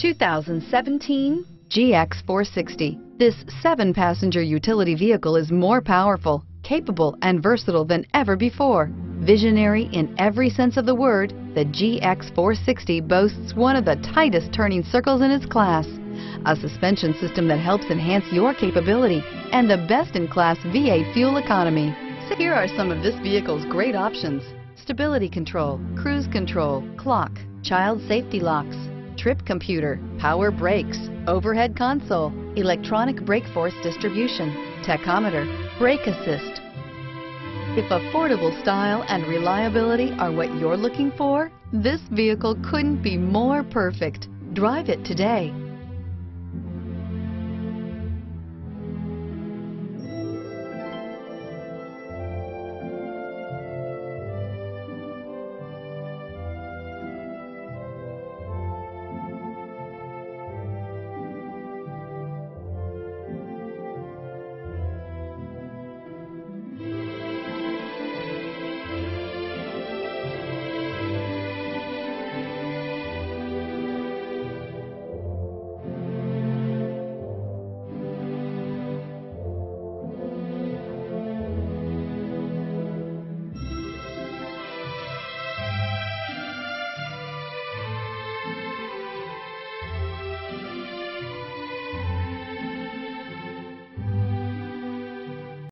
2017 GX460. This seven-passenger utility vehicle is more powerful, capable, and versatile than ever before. Visionary in every sense of the word, the GX460 boasts one of the tightest turning circles in its class, a suspension system that helps enhance your capability, and the best-in-class V8 fuel economy. So here are some of this vehicle's great options. Stability control, cruise control, clock, child safety locks, trip computer, power brakes, overhead console, electronic brake force distribution, tachometer, brake assist. If affordable style and reliability are what you're looking for, this vehicle couldn't be more perfect. Drive it today.